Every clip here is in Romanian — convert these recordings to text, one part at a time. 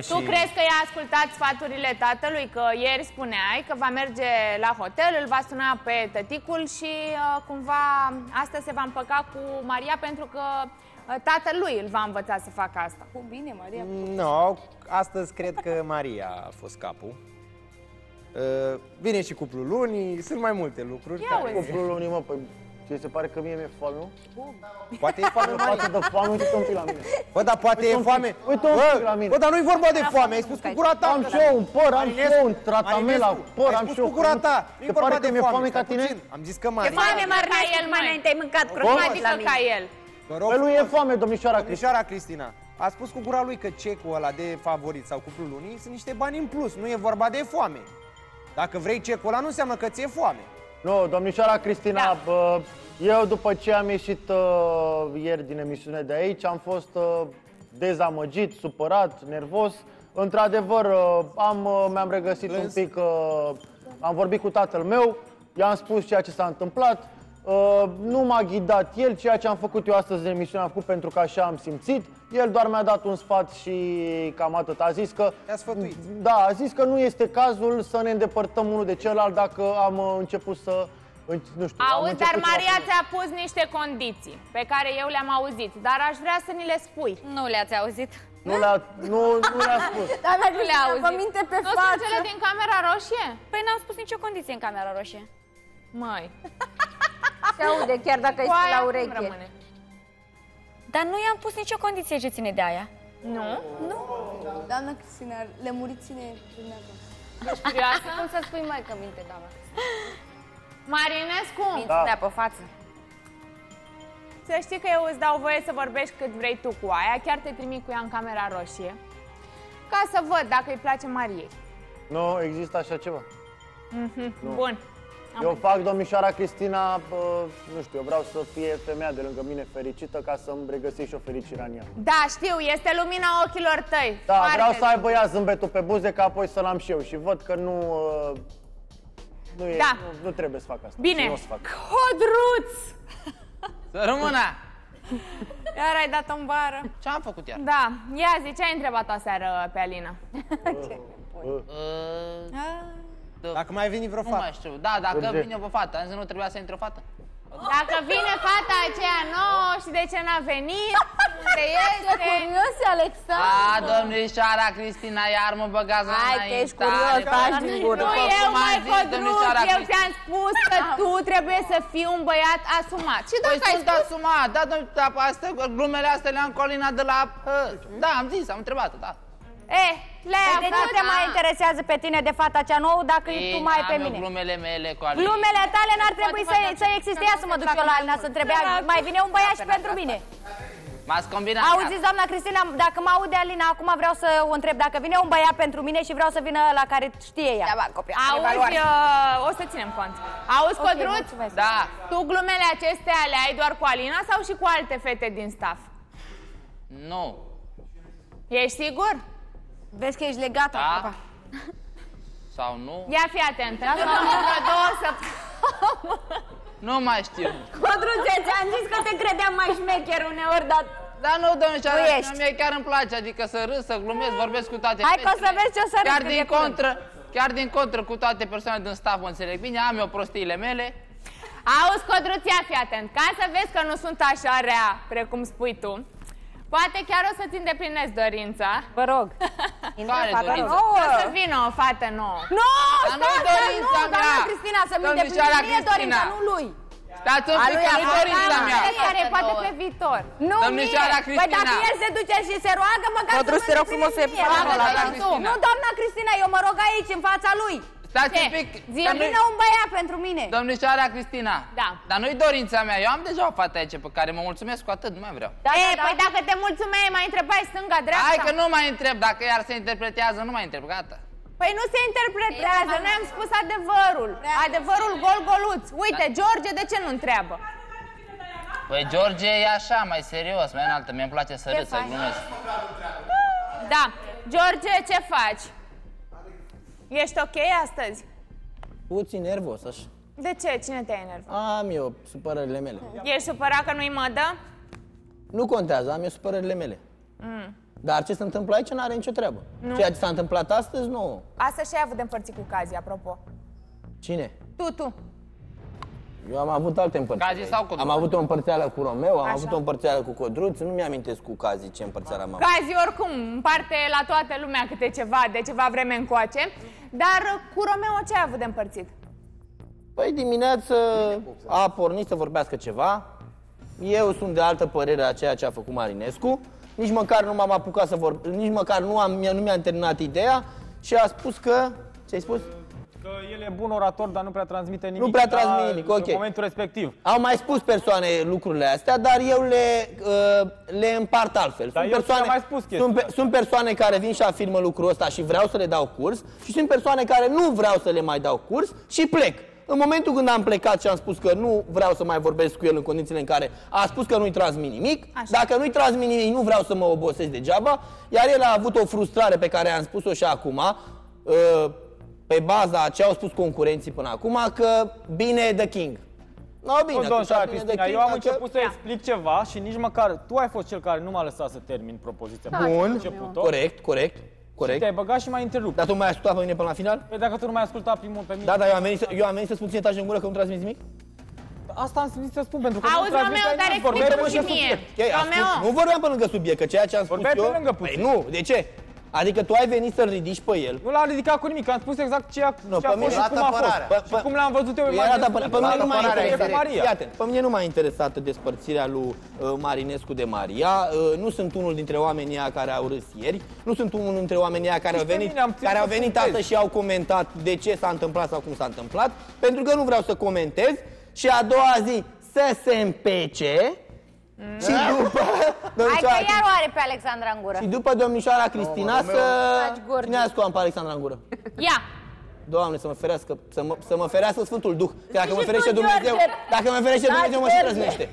Tu crezi că i-a ascultat sfaturile tatălui? Că ieri spuneai că va merge la hotel, îl va suna pe tăticul și uh, cumva asta se va împăca cu Maria pentru că uh, tatălui îl va învăța să facă asta. Cu bine, Maria. Nu, no, astăzi cred că Maria a fost capul. Uh, vine și cuplul lunii, sunt mai multe lucruri. Ia uite. Cuplul lunii, mă, păi ți se pare că mie mi-e foame, nu? Poate e foame, În față Maria. de foame, uite-te un pic la mine. Bă, dar poate Uite e un foame. pic, uite un Bă, pic la mine. Bă, dar nu-i vorba de foame, ai spus cu gura ta. Am și eu un păr, am și Marinescu, eu un tratament la Marinescu, păr, ai am spus și eu. cu gura ta. Se Nu-i pare vorba că de mi-e foame ca stai tine? puțin. Am zis că E Maria. foame, Ca Marnescu, el, mai măi. înainte ai mâncat Nu crocoți la adică mine. ca el. Vă rog Păi lui e frumos. foame, domnișoara Cristina. Domnișoara Cristina, a spus cu gura lui că cecul ăla de favorit sau cuplul lunii sunt niște bani în plus, nu e vorba de foame. Dacă vrei cecul ăla, nu înseamnă că ți-e foame. Nu, domnișoara Cristina, Da. bă, eu după ce am ieșit uh, ieri din emisiune de aici, am fost uh, dezamăgit, supărat, nervos. Într-adevăr, uh, am, uh, mi-am regăsit Plâns? un pic, uh, am vorbit cu tatăl meu, i-am spus ceea ce s-a întâmplat. Uh, nu m-a ghidat el, ceea ce am făcut eu astăzi în emisiune am făcut pentru că așa am simțit. El doar mi-a dat un sfat și cam atât. A zis că... Te-a sfătuit. Da, a zis că nu este cazul să ne îndepărtăm unul de celălalt dacă am uh, început să... în- Nu știu, am Auzi, început dar ceva Maria să- ți-a pus niște condiții pe care eu le-am auzit, dar aș vrea să ni le spui. Nu le-ați auzit? Nu le-a, nu, nu le-a spus. Da, dar Nu le auzit. Vă minte pe nu sunt față. cele din camera roșie? Păi n-am spus nicio condiție în camera roșie. Măi, Se aude chiar dacă cu îi spui aia la cum ureche. rămâne? Dar nu i-am pus nicio condiție ce ține de aia. Nu? Doamna Cristina, lămuriți-ne dumneavoastră. Ești curioasă? Cum să spui mai că minte, doamna? Marinescu, Minți pe față. să știi că eu îți dau voie să vorbești cât vrei tu cu aia, chiar te trimit cu ea în camera roșie, ca să văd dacă îi place Mariei. Nu există așa ceva. Bun. Am Eu fac domnișoara Cristina, bă, nu știu, eu vreau să fie femeia de lângă mine fericită ca să-mi regăsești și o fericire în ea. Da, știu, este lumina ochilor tăi. Da, Foarte vreau să aibă ea zâmbetul pe buze ca apoi să-l am și eu și văd că nu... uh, Nu, e, Da. nu, nu trebuie să fac asta. Bine. Nu o să fac. Codruț! Să rămână! Iar ai dat în bară. Ce am făcut iar? Da, ia zi, ce ai întrebat-o aseară pe Alina? Uh, Dacă mai veni vreo nu mai fată. știu. Da, dacă Urge. vine o fată, am zis nu trebuia să intre o fată? Dacă vine fata aceea nouă și de ce n-a venit, unde este? Curios, Alexandru. A, domnișoara Cristina, iar mă băgați la Hai că ești curios, taci din gură. Nu După eu, cum am mai zis, Codruț, domnișoara eu Cristina. ți-am spus că tu trebuie să fii un băiat asumat. Și Păi dacă ai sunt spus... asumat, da, domnul, da, astea, glumele astea le-am colinat de la... uh, Da, am zis, am întrebat da. Eh, le-ai De ce aflat? te mai interesează pe tine de fata cea nouă dacă Ei, tu mai ai pe am eu mine? glumele mele cu Alina. Glumele tale n-ar trebui să, Poate să existe. Ia să mă duc eu la Alina să întrebe. Mai vine un băiat și pentru mine. M-ați combinat. Auziți, doamna Cristina, dacă mă aude Alina, acum vreau să o întreb dacă vine un băiat pentru mine și vreau să vină la care știe ea. Auzi, uh, o să ținem cont. Auzi, Ok, Codruț? mulțumesc. Da, Tu glumele acestea le ai doar cu Alina sau și cu alte fete din staff? nu. Ești sigur? Vezi că ești legat Da. acum. Sau nu? Ia fi atent. Încă două săptămâni. Nu mai știu. Codruțe, ți-am zis că te credeam mai șmecher uneori, dar... Dar nu, domnișoara, Nu Cristina, ești. mie chiar îmi place, adică să râs, să glumesc, vorbesc cu toate Hai că o să fetele. vezi ce o să râzi Chiar când din e curând. contră, chiar din contră cu toate persoanele din staff mă înțeleg bine, am eu prostiile mele. Auzi, Codruț, ia fi atent. Ca să vezi că nu sunt așa rea, precum spui tu, poate chiar o să-ți îndeplinesc dorința. Vă rog. Care Fata dorință? nouă. O să vină o fată nouă. Nu, Dar nu-i stai, dorința nu, doamna mea. Cristina, să-mi Domnișoara îndeplinești mie Cristina. dorința, nu lui. Stați un A pic, lui că a nu fost dorința mama. mea. Care poate pe viitor. Nu Domnișoara mie. Păi Cristina. dacă el se duce și se roagă, măcar Codruț, să te mă rog frumos să îndeplinești iei mie. pula Doamna la Cristina. Cristina. Nu, doamna Cristina, eu mă rog aici, în fața lui. Stați Ce? un pic. Zi, că Să nu-i- vină un băiat pentru mine. Domnișoara Cristina. Da. Dar nu-i dorința mea. Eu am deja o fată aici pe care mă mulțumesc cu atât, nu mai vreau. Da, e, da, da. păi dacă te mulțumeai, mai întrebai stânga, dreapta. Hai că nu mai întreb, dacă iar se interpretează, nu mai întreb, gata. Păi nu se interpretează, noi am spus adevărul. Adevărul gol-goluț. Uite, George, de ce nu întreabă? Păi George e așa, mai serios, mai înaltă, mie îmi place să râd, să faci? glumesc. Da. George, ce faci? Ești ok astăzi? Puțin nervos, așa. De ce? Cine te-a enervat? Am eu supărările mele. Ești supărat că nu-i mădă? Nu contează, am eu supărările mele. Dar ce se întâmplă aici n-are nicio treabă. Ceea ce s-a întâmplat astăzi, nu. Asta și ai avut de împărțit cu Cazi, apropo. Cine? Tu, tu. Eu am avut alte împărțiri. Cazi sau Codruț? Am avut o împărțeală cu Romeo, am Așa. avut o împărțeală cu Codruț, nu mi-amintesc cu Cazi ce împărțeală am avut. Cazi oricum împarte la toată lumea câte ceva de ceva vreme încoace. Dar cu Romeo ce ai avut de împărțit? Păi dimineață a pornit să vorbească ceva. Eu sunt de altă părere a ceea ce a făcut Marinescu. Nici măcar nu m-am apucat să vorb, nici măcar nu, am, nu mi-a terminat ideea și a spus că... Ce ai spus? Că el e bun orator, dar nu prea transmite nimic. Nu prea la- transmite nimic, ok. În momentul respectiv. Au mai spus persoane lucrurile astea, dar eu le, uh, le împart altfel. Dar eu ți-am mai spus chestia sunt, pe, asta. sunt persoane care vin și afirmă lucrul ăsta și vreau să le dau curs și sunt persoane care nu vreau să le mai dau curs și plec. În momentul când am plecat și am spus că nu vreau să mai vorbesc cu el în condițiile în care a spus că nu-i transmit nimic, Așa. dacă nu-i transmit nimic, nu vreau să mă obosesc degeaba, iar el a avut o frustrare pe care am spus-o și acum, uh, pe baza a ce au spus concurenții până acum, că bine the king. No, bine, Nu, atunci domnul bine Cristina, the eu am king, dacă- început să explic ceva și nici măcar tu ai fost cel care nu m-a lăsat să termin propoziția. Bun, început-o. corect, corect, corect. Te-ai băgat și m-ai întrerupt. Dar tu mai ascultat pe mine până la final? Păi dacă tu nu mai asculta primul pe mine. Da, dar eu am venit să, eu am venit să spun ție taci în gură că nu transmiți nimic? Asta am zis să spun, pentru că Auzi, nu transmiteai Romeo, dar nimic, vorbeai explică-mi pe și lângă mie. subiect. Ok, Romeo. ascult. Nu vorbeam pe lângă subiect, că ceea ce am spus Vorbeai eu... pe lângă Păi puțin. nu, de ce? Adică tu ai venit să-l ridici pe el. Nu l-a ridicat cu nimic, am spus exact ce a, Nu, ce a pe fost mine- și cum a fost. apărarea. Și cum l-am văzut eu pe Era Marinescu, da, pe, pe mine nu m-a apărarea interesat. e Maria. Fii atent, pe mine nu m-a interesat despărțirea lui uh, Marinescu de Maria. Uh, nu sunt unul dintre oamenii ăia care au râs ieri. Nu sunt unul dintre oamenii ăia care au Nici pe venit, mine am ținut care au să venit puntez. astăzi și au comentat de ce s-a întâmplat sau cum s-a întâmplat. Pentru că nu vreau să comentez. Și a doua zi să se împece. Și după... Hai că domnișoara- iar o are pe Alexandra în gură. și după domnișoara Cristina să... Taci gurgi. Cine a scos pe Alexandra în gură? Ia! Doamne, să mă ferească, să mă, să mă ferească Sfântul Duh. Că dacă mă Și ferește tu, Dumnezeu, George. dacă mă ferește Taci, Dumnezeu, mă și George. trăznește.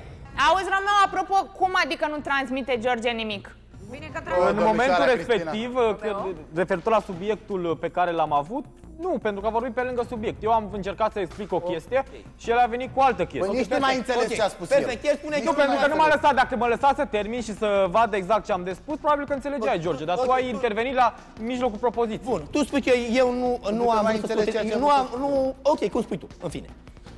Auzi, Romeo, apropo, cum adică nu transmite George nimic? Bine că În momentul respectiv, că, referitor la subiectul pe care l-am avut, nu, pentru că a vorbit pe lângă subiect. Eu am încercat să explic o chestie și el a venit cu altă chestie. Păi nici nu mai înțeles ce a spus el. Perfect, el spune Nu, pentru că nu m-a lăsat, dacă mă lăsa să termin și să vadă exact ce am de spus, probabil că înțelegeai, George, dar tu ok, ai tu- intervenit la mijlocul propoziției. Bun, tu spui că eu nu, nu am mai vrut să înțeles scot- ceea ce am nu am, nu, ok, cum spui tu, în fine.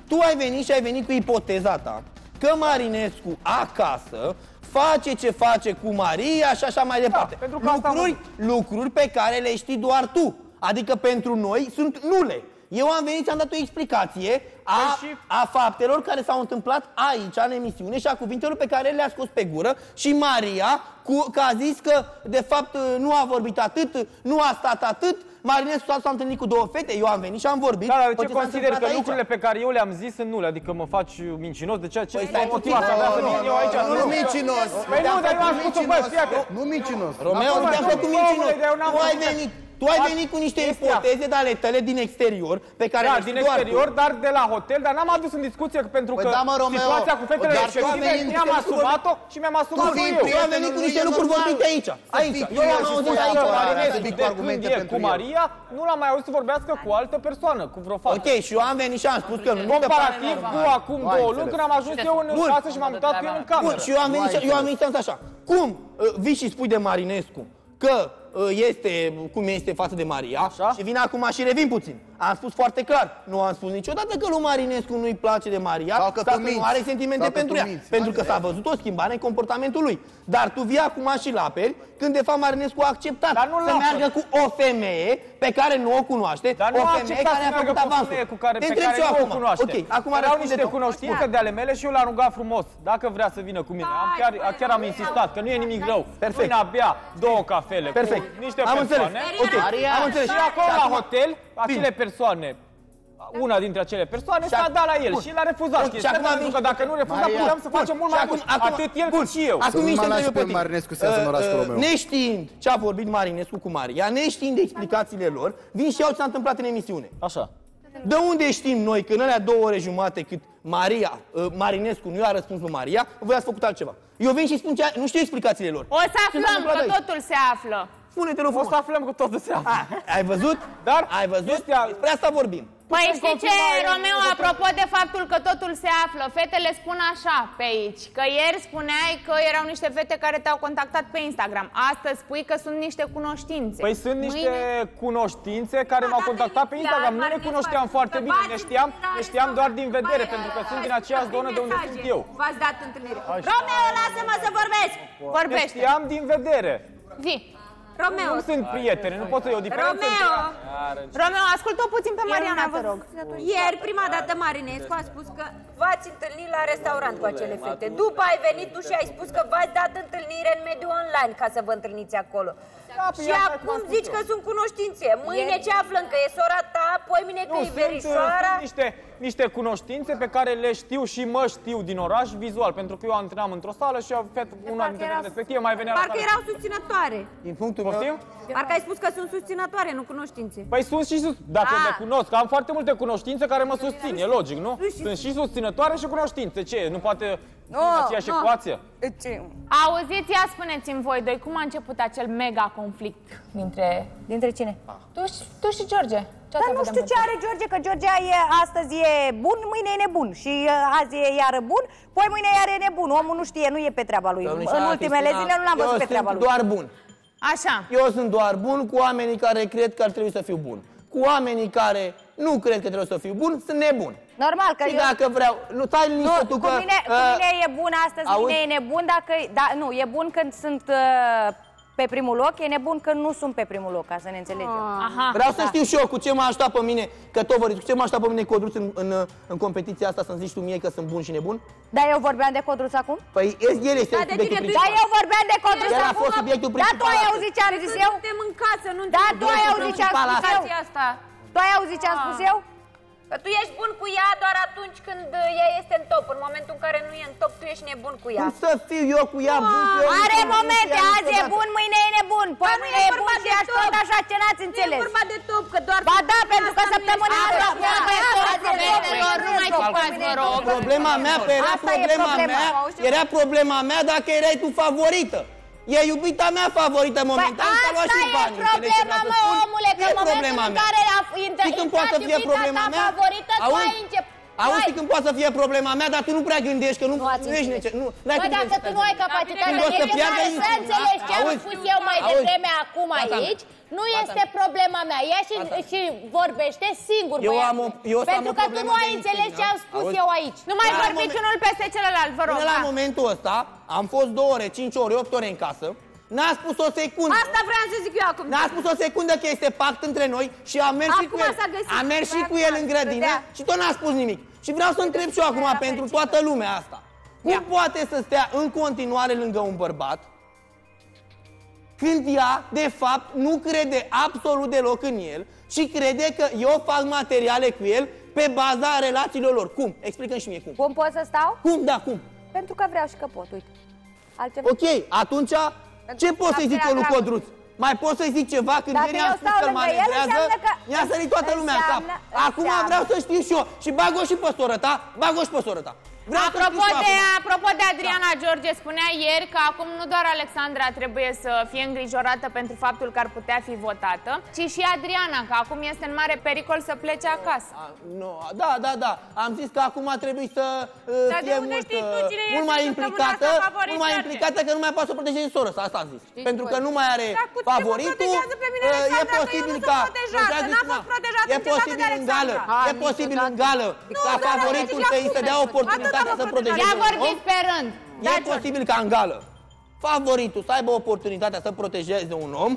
Tu ai venit și ai venit cu ipoteza ta că Marinescu acasă face ce face cu Maria și așa mai departe. pentru că asta am lucruri, lucruri pe care le știi doar tu. Adică pentru noi sunt nule. Eu am venit și am dat o explicație a, Păi și- a faptelor care s-au întâmplat aici, în emisiune, și a cuvintelor pe care le-a scos pe gură și Maria, cu, că a zis că, de fapt, nu a vorbit atât, nu a stat atât, Marinescu s-a- s-a întâlnit cu două fete, eu am venit și am vorbit. Da, dar de Păi ce s-a consider întâmplat că aici? lucrurile pe care eu le-am zis sunt nule? Adică mă faci mincinos? De ce? Ce Păi este stai motiva puțin, să vrea să nu, vin eu aici? Nu, nu mincinos. Păi nu, dar eu am spus-o, bă, fii atent. Nu mincinos. Romeo, Acum, nu te-am tu, făcut omule, mincinos. dar eu n-am Tu ai făcut- venit, tu ai Fac venit cu niște chestia. ipoteze de ale tale din exterior, pe care Da, le știi din doar exterior, tu. dar de la hotel, dar n-am adus în discuție că pentru Păi că da, mă, Romeo, situația cu fetele dar tu ai respective venit cu mi-am niște asumat-o și mi-am asumat-o fiind eu. Eu am venit cu niște lucruri vorbite aici, aici. Eu am și auzit spui aici. apărarea, Marinescu. să vii cu de argumente când e pentru cu el. Maria, nu l-am mai auzit să vorbească cu o altă persoană, cu vreo fată. Ok, și eu am venit și am spus că nu mi se pare Comparativ normal. cu acum Nu ai două înțeles. luni când am ajuns eu în Bun. casă și m-am mutat cu el în Bun, cameră. și eu am venit, și- eu am venit și am zis așa. Cum uh, vii și spui de Marinescu că uh, este cum este față de Maria Așa. și vine acum și revin puțin. Am spus foarte clar, nu am spus niciodată că lui Marinescu nu-i place de Maria Sau că tu nu minți. are sentimente Sau că pentru tu ea. minți. Pentru că s-a văzut o schimbare în comportamentul lui. Dar tu vii acum și la apel când de fapt Marinescu a acceptat Dar nu să l-a meargă cu o femeie pe care nu o cunoaște, Dar nu o a femeie acceptat care să a meargă făcut cu o avansul. femeie cu care, Te pe întreb care și eu nu o acum. cunoaște. Ok, acum Erau răspunde niște tu. cunoștințe de ale mele și eu l-am rugat frumos. Dacă vrea să vină cu mine, am chiar, chiar am insistat că nu e nimic rău. Perfect. Până abia două cafele Perfect. cu niște Am înțeles. persoane. Ok, am înțeles. Și acolo la acum- hotel, acele persoane una dintre acele persoane Și s-a ac- dat la el Bun. și l-a refuzat Bun, și chestia acum asta, vin- pentru că dacă nu refuza, Maria, puteam să Bun, facem mult și mai acum- mult, acum- atât el bun. cât și eu. Acum Să nu niște mă lași întrebări pe tine. Marinescu să iasă în oraș cu Uh, uh, Romeo. Neștiind ce a vorbit Marinescu cu Maria, neștiind de explicațiile lor, vin și iau ce s-a întâmplat în emisiune. Așa. De unde știm noi că în alea două ore jumate cât Maria, uh, Marinescu nu i-a răspuns lui Maria, voi ați făcut altceva. Eu vin și spun ce nu știu explicațiile lor. O să Ce s-a aflăm întâmplat că aici? totul se află. Spune-te, rog O frumos. să aflăm cu totul se află. A, ai văzut? Dar ai văzut? chestia- Despre asta vorbim. Păi Putem știi ce, confirma, e- Romeo, apropo de faptul că totul se află, fetele spun așa pe aici, că ieri spuneai că erau niște fete care te-au contactat pe Instagram. Astăzi spui că sunt niște cunoștințe. Păi sunt niște cunoștințe care m-au contactat pe Instagram. Nu ne cunoșteam foarte bine, ne știam, ne știam doar din vedere, pentru că sunt din aceeași zonă de unde sunt eu. V-ați dat întâlnire. Romeo, lasă-mă să vorbesc! Ne Vorbește. știam din vedere. Zi. Romeo, Nu sunt prieteni, nu pot să iei o diferență. Romeo! Romeo, ascultă puțin pe Mariana, te rog. Ieri, prima dată, Marinescu a spus că v-ați întâlnit la restaurant cu acele fete. După ai venit tu și ai spus că v-ați dat întâlnire în mediul online ca să vă întâlniți acolo. Păi și asta e cum acum am spus zici eu. că sunt cunoștințe. Mâine ce aflăm? Că e sora ta, poi mine că Nu, e sunt, verișoara. sunt niște, niște cunoștințe pe care le știu și mă știu din oraș vizual, pentru că eu antrenam într-o sală și fet, una dintre erau- fetele respective mai venea la Parcă sală. erau susținătoare. Din punctul meu, Poftim? Parcă ai spus că sunt susținătoare, nu cunoștințe. Păi sunt și sus... Dacă Ah. le cunosc, am foarte multe cunoștințe care mă susțin, e logic, nu? Sunt și susținătoare și cunoștințe. Ce, nu poate fi în aceeași ecuație? Auziți, ia spuneți-mi voi doi, cum a început acel mega conflict dintre... Dintre cine? Tu și, tu și George? Ce Dar nu știu ce are George, că George e, astăzi e bun, mâine e nebun. Și uh, azi e iară bun, poi mâine iară e nebun. Omul nu știe, nu e pe treaba lui. domnișoara În ultimele Cristina, zile nu l-am văzut eu pe treaba sunt lui. doar bun. Așa. Eu sunt doar bun cu oamenii care cred că ar trebui să fiu bun. Cu oamenii care nu cred că trebuie să fiu bun, sunt nebun. Normal că Și eu... dacă vreau... Nu, stai Nu, liniște tu cu că... mine, cu uh, mine e bun astăzi, auzi? mine e nebun dacă... Da, nu, e bun când sunt uh, pe primul loc, e nebun când nu sunt pe primul loc, ca să ne înțelegem. Aha. Vreau Da. să știu și eu cu ce m-a ajutat pe mine, că tot vorbiți, cu ce m-a ajutat pe mine Codruț în, în, în competiția asta să-mi zici tu mie că sunt bun și nebun? Dar eu vorbeam de Codruț acum? Păi el este Da, de subiectul tine, principal. da, eu vorbeam de Codruț El a acum. fost subiectul Da, tu principal ai astăzi. auzit ce am zis eu? Suntem în casă, nu Da, tu ai Subiectul auzit ce am principal spus eu? astăzi. asta. Tu ai auzit ce am spus eu? Că tu ești bun cu ea doar atunci când uh, ea este în top. În momentul în care nu e în top, tu ești nebun cu ea. Cum să fiu eu cu ea bun? că eu nu Are sunt bun cu momente, ea azi e niciodată. bun, mâine e nebun, poi Dar nu mâine e e vorba bun și de aș top. tot așa, ce n-ați Nu e înțeles? vorba de top, că doar... Ba da, pentru că Asta nu săptămâna este asta... adevărat. Ba, Fetelor, azi e top, fetelor, nu mai top, cupați, mâine vă e rog. top. Problema mea, pe era Asta e problema problema. mea, Auzi? era problema mea dacă erai tu favorită. E iubita mea favorită Păi momentan, ți-a luat asta și e banii. înțelegi ce problema, vreau să mă, spun? omule, că E în momentul problema în mea. care a inter- Știi când poate să fie intrat problema iubita mea? ta favorită, tu Auzi? ai început... Auzi Hai. când poate să fie problema mea, dar tu nu prea gândești, că nu, Nu ați nu ești înțeles. nece- nu, n-ai Bă, cum dacă să tu nu ai capacitatea Când o să piardă necesară să instinct. înțelegi ce am Auzi? spus eu mai Auzi? devreme acum Fata mea. aici, nu este problema mea. Ea și, și vorbește singur, Eu băiatul. am o- eu să am Pentru o că tu problemă nu de ai înțeles instinct, ce am da? spus Auzi? eu aici. Nu mai Da, vorbiți moment. unul peste celălalt, vă rog. Până la da. momentul ăsta, am fost două ore, cinci ore, opt ore în casă, n-a spus o secundă. Asta vreau să zic eu acum. N-a spus o secundă că este pact între noi și am mers și Acum cu el. s-a găsit. Am mers și Păi cu el acum în grădină stătea. și tot n-a spus nimic. Și vreau să întreb și eu acum pentru toată lumea asta. Cum poate să stea în continuare lângă un bărbat când ea, de fapt, nu crede absolut deloc în el și crede că eu fac materiale cu el pe baza relațiilor lor. Cum? Explică-mi și mie cum. Cum pot să stau? Cum? Da, cum? Pentru că vreau și că pot, uite. Altceva. Ok, atunci ce pot să-i zic eu lui Codruț? Mai pot să-i zic ceva când Dacă ieri am eu spus stau că lângă el, manevrează? înseamnă că- Mi-a sărit toată lumea în cap. înseamnă- Acum înseamnă- vreau să știu și eu. Și bag-o și pe soră ta, bag-o și pe soră ta. Vreau să Apropo știu și de, eu acum. apropo de Adriana George, spunea ieri că acum nu doar Alexandra trebuie să fie îngrijorată pentru faptul că ar putea fi votată, ci și Adriana, că acum este în mare pericol să plece acasă. A, Nu, da, da, da. Am zis că acum trebuie să uh, Dar de fie unde mult, știi tu uh, cine mult este mai săptămâna implicată, asta favorit mult mai George? implicată că nu mai poate să protejeze sora sa, asta a zis. Pentru că nu mai are Dar cu ce mă favoritul, protejează pe mine uh, e Alexandra, că eu posibil nu ca... sunt protejată, nu, n-am Cristina, fost protejată E niciodată de posibil în gală, Alexandra. e posibil în gală ca dar favoritul nici să îi se dea acum. Oportunitatea Atâta să mă protejeze Ia un om. vorbiți pe rând. Da, E posibil ca în gală favoritul să aibă oportunitatea să protejeze un om,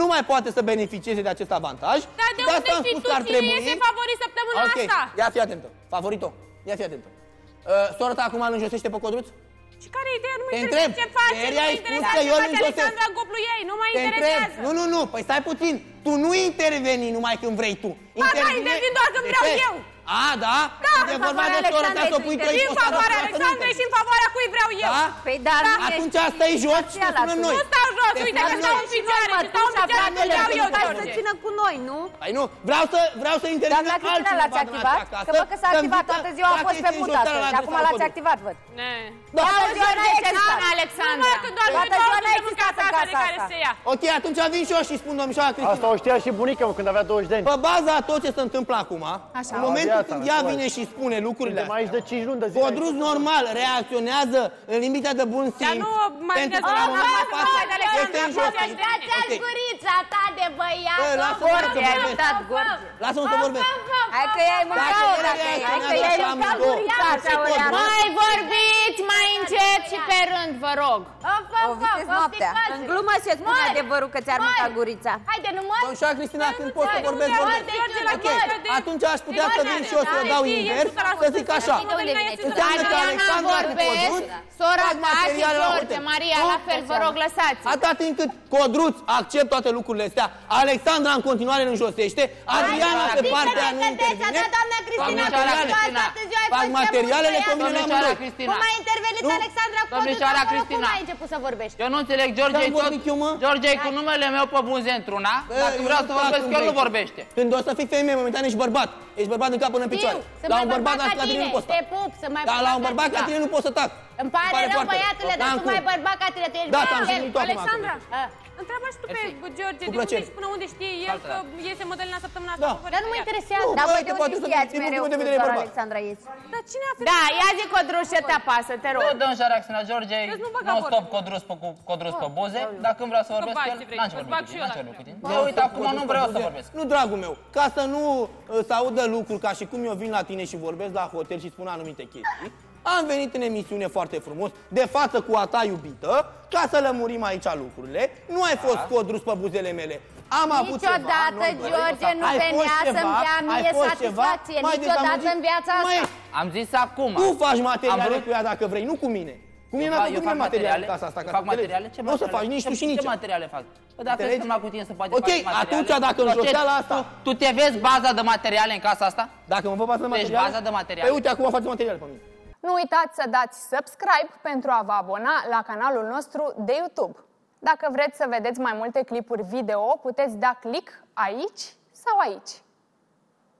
nu mai poate să beneficieze de acest avantaj. Dar de De unde asta am știi spus tu că ar cine trebui... este favorit săptămâna Ok, asta? ia fi atentă. Favorito, ia fi atentă. Uh, sora ta acum îl înjosește pe Codruț? Și care e ideea? Nu mă Te interesează întreb. ce face, Ieri nu mă ai spus interesează că ce eu îl face înjosesc. Alexandra în cuplul ei, nu mă Te întreb. interesează. Nu, nu, nu, păi stai puțin. Tu nu interveni numai când vrei tu. Ba da, intervin doar când vreau De ce? eu. A, da? Da, de în vorba favoarea de sora ta să o Alexandrei pui tu tu aici intervin pe în o favoarea seară, Alexandrei să și în favoarea cui vreau eu. Da? Păi dar nu ești- Atunci stai jos și Ia te la sună tu. noi. Nu stau jos, Te uite că sună stau noi. în picioare mă, și stau în tu și picioare când fratele vreau George, eu, ca să George. țină cu noi, nu? Păi nu, vreau să, vreau să intervină Doamna Cristina, altcineva l-ați în activat? acasă, Că văd că s-a să-mi activat zică toată ziua, a dacă fost pe este mut insultare astăzi. la Și acum adresa l-ați codului. activat, văd. Ne. Da. Toată ziua n-a Ce existat. doamna Alexandra? Numai că doar noi Toată două ziua n-ai suntem în existat în casa de casa care asta. se ia. Ok, atunci vin și eu și spun domnișoara Asta Cristina. o știa și bunica mea când avea 20 de ani. Pe baza a tot ce se întâmplă acum, Așa. în momentul Viața, când ea corect. vine și spune lucrurile Suntem aici astea, de 5 luni de zile. Codrus normal reacționează în limita de bun simț. nu mai pentru vine că să la mă momentul fac, față mă, de Alexandra, este în mă, jos. de- Dați-ați Ok. gurița ta de băiat. Bă, lasă-mă Gorge, să ai vorbesc. uitat, Gorge. Lasă-mă să vorbesc. Hai că i-ai mâncat Dacă o ele dacă e. Hai că reacționează i-ai așa mâncat amândouă, gurița și așa, Codrus, Oriana. Mai vorbiți mai încet și pe rând, vă rog. O visezi noaptea. În glumă se spune Măi, adevărul că ți-ar măi. mânca gurița. Haide, nu mă... Domnișoara Cristina, când pot să vorbesc, nu, vorbesc. George, la Ok, George, de- atunci aș putea de- să vin și eu să o dau de- invers, de- să zic așa. de- unde vine tu? Înseamnă că Adriana Alexandra cu vorbesc, Codruț sora fac ta și materiale la George, hotel. Maria, Nu? la fel, vă rog, lăsați. Atâta timp cât Codruț accept toate lucrurile astea, Alexandra în continuare îl înjosește, Adriana pe partea nu intervine. Da, doamna Cristina, Domnișoara că Cristina, toată ziua ai fac fost materialele băiat. cu mine la Domnișoara amândoi. Cristina. Cum a intervenit Nu? Alexandra Codru, Domnișoara acolo, Cristina. Cum ai început să vorbești? Eu nu înțeleg, George, Ce-am e tot, vorbit eu, mă? George e cu numele meu pe buze într-una, Bă, dacă eu vreau nu să fac vorbesc, cum el nu vrei. vorbește. Când o să fii femeie, momentan ești bărbat. Ești bărbat în cap până în picioare. sunt La mai un bărbat bărbat ca ca tine tine, nu poți sta. te pup, sunt mai Dar la un bărbat bărbat ca ca tine nu poți să tac. Îmi pare rău, foarte băiatule, rău. dar N-am tu cum. mai bărbat ca tine, tu ești Da, băiat. ți-am zis tot acum. Alexandra, A. întreabă și tu pe George Cu de unde plăcere. și până unde știe el că iese Mădălina săptămâna Da. asta. Dar nu mă interesează. Nu, Dar bă, voi de că poate unde să știați din mereu punctul de că vedere doar bărbat. Alexandra iese? Dar cine a Da, ia zi Codruș ce te apasă, te rog. Tu, domnișoara Cristina, George, Deci nu băga non-stop vorbă. codrus pe, cu codrus pe buze, dacă îmi vreau să vorbesc cu bagi el, ce vrei, n-am ce îți vorbit bag cu și tine, eu n-am ce la vorbit cu tine. Da, Eu uite, acum nu vreau să vorbesc. Nu, dragul meu, ca să nu uh, să audă lucruri ca și cum eu vin la tine și vorbesc la hotel și spun anumite chestii, am venit în emisiune foarte frumos, de față cu a ta iubită, ca să lămurim aici lucrurile. Nu ai fost Da. codrus pe buzele mele. Am avut ceva, Niciodată, noi doi. George, nu Ai fost venea ceva, să-mi dea ai mie fost ceva, satisfacție. mai Niciodată dezamăgit. în viața Mai asta. Am zis acum. Tu faci Am materiale vrut- cu ea dacă vrei, nu cu mine. Cu mine Eu n-a fac- făcut eu nimeni fac materiale materiale, în casa asta. eu ca fac să înțelegi. materiale, ce Nu o să materiale? faci nici tu Ce- și nici Ce eu. materiale fac? Păi dacă Înțelegi? ești numai cu tine să faci Ok, faci materiale. atunci dacă în Sau ce- joseala asta- Tu, tu te vezi baza de materiale în casa asta? Dacă mă vă bază de Tu ești materiale... baza de materiale. Păi uite, acum faci materiale pe mine. Nu uitați să dați subscribe pentru a vă abona la canalul nostru de YouTube. Dacă vreți să vedeți mai multe clipuri video, puteți da click aici sau aici.